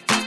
Bye.